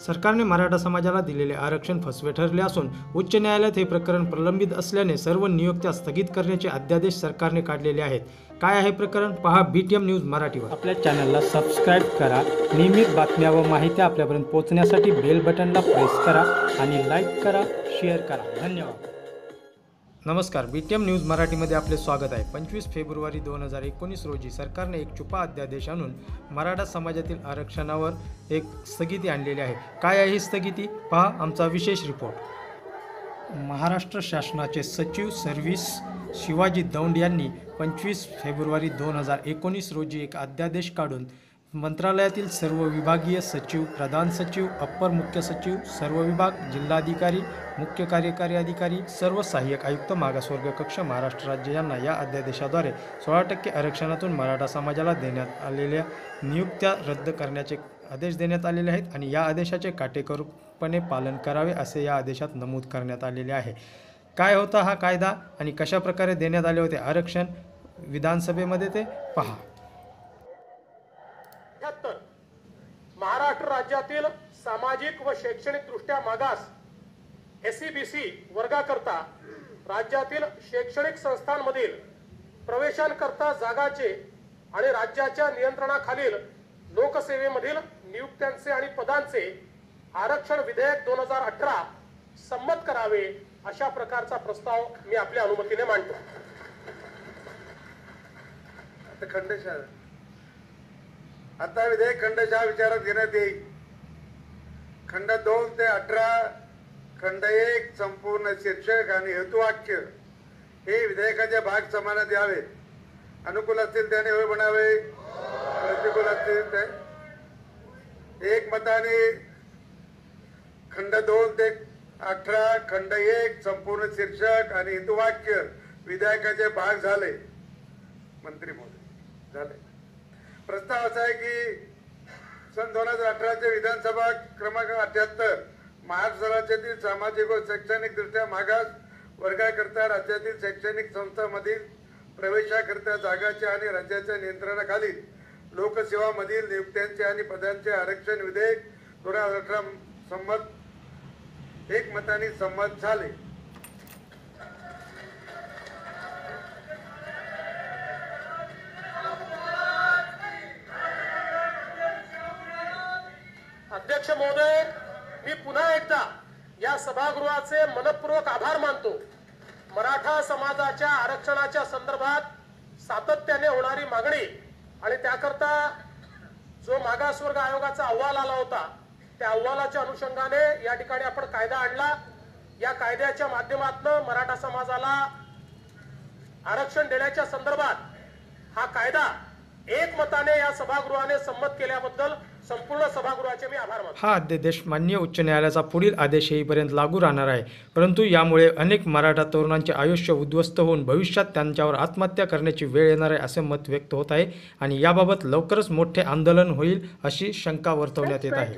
सरकारने मराठा समाजाला दिलेले आरक्षण फसवे ठरले असून उच्च न्यायालयात हे प्रकरण प्रलंबित असल्याने सर्व नियुक्त्या स्थगित करण्याचे अध्यादेश सरकारने काढलेले आहेत. काय आहे प्रकरण? पहा बी टी एम न्यूज मराठीवर. आपल्या चॅनलला सबस्क्राईब करा. नियमित बातम्या व माहिती आपल्यापर्यंत पोहोचण्यासाठी बेल बटनला प्रेस करा आणि लाईक करा शेअर करा. धन्यवाद. नमस्कार बी टी एम न्यूज मराठीमध्ये आपले स्वागत आहे. पंचवीस फेब्रुवारी दोन हजार एकोणीस रोजी सरकारने एक छुपा अध्यादेश आणून मराठा समाजातील आरक्षणावर एक स्थगिती आणलेली आहे. काय आहे ही स्थगिती? पहा आमचा विशेष रिपोर्ट. महाराष्ट्र शासनाचे सचिव सर्व्हिस शिवाजी दौंड यांनी पंचवीस फेब्रुवारी दोन हजार एकोणीस रोजी एक अध्यादेश काढून मंत्रालयातील सर्व विभागीय सचिव प्रधान सचिव अप्पर मुख्य सचिव सर्व विभाग जिल्हाधिकारी मुख्य कार्यकारी अधिकारी सर्व सहाय्यक आयुक्त मागासवर्ग कक्ष महाराष्ट्र राज्य यांना या अध्यादेशाद्वारे सोळा टक्के आरक्षणातून मराठा समाजाला देण्यात आलेल्या नियुक्त्या रद्द करण्याचे आदेश देण्यात आलेले आहेत आणि या आदेशाचे काटेकोरपणे पालन करावे असे या आदेशात नमूद करण्यात आलेले आहे. काय होता हा कायदा आणि कशा प्रकारे देण्यात आले होते? आरक्षण विधानसभेमध्ये ते पहा अठ्याहत्तर महाराष्ट्र राज्यातील सामाजिक व शैक्षणिक दृष्ट्या मागास एससीबीसी वर्गाकरता राज्यातील शैक्षणिक संस्थांमधील प्रवेशांकरता जागाचे आणि राज्याच्या नियंत्रणाखालील लोकसेवेमधील नियुक्त्यांचे आणि पदांचे आरक्षण विधेयक दोन हजार अठरा संमत करावे अशा प्रकारचा प्रस्ताव मी आपल्या अनुमतीने मांडतो. आता आता विधेयक खंडशः विचारात घेण्यात येईल. खंड दोन ते अठरा खंड एक संपूर्ण शीर्षक आणि हेतुवाक्य हे विधेयकाचे भाग समानात यावेत अनुकूल असतील त्याने होय म्हणावे. प्रतिकूल असतील ते एक मताने खंड दोन ते अठरा खंड एक संपूर्ण शीर्षक आणि हेतुवाक्य विधेयकाचे भाग झाले. मंत्री महोदय झाले. प्रस्ताव असा आहे की सन दोन हजार अठराचे विधानसभा क्रमांक अठ्याहत्तर महाराष्ट्र राज्यातील सामाजिक व शैक्षणिकदृष्ट्या मागास वर्गाकरता राज्यातील शैक्षणिक संस्थांमधील प्रवेशाकरता जागाच्या आणि राज्याच्या नियंत्रणाखाली लोकसेवामधील नियुक्त्यांचे आणि पदांचे आरक्षण विधेयक दोन हजार अठरा संमत एकमताने संमत झाले. अध्यक्ष महोदय मी पुन्हा एकदा या सभागृहाचे मनपूर्वक आभार मानतो. मराठा समाजाच्या आरक्षणाच्या संदर्भात सातत्याने होणारी मागणी आणि त्याकरता जो मागासवर्ग आयोगाचा अहवाल आला होता त्या अहवालाच्या अनुषंगाने या ठिकाणी आपण कायदा आणला. या कायद्याच्या माध्यमातून मराठा समाजाला आरक्षण देण्याच्या संदर्भात हा कायदा एकमताने या सभागृहाने संमत केल्याबद्दल संपूर्ण सभागृहाचे मी आभार मानतो. हा अध्यादेश मान्य उच्च न्यायालयाचा पुढील आदेश येईपर्यंत लागू राहणार आहे. परंतु यामुळे अनेक मराठा तरुणांचे आयुष्य उद्ध्वस्त होऊन भविष्यात त्यांच्यावर आत्महत्या करण्याची वेळ येणार आहे असे मत व्यक्त होत आहे आणि याबाबत लवकरच मोठे आंदोलन होईल अशी शंका वर्तवण्यात येत आहे.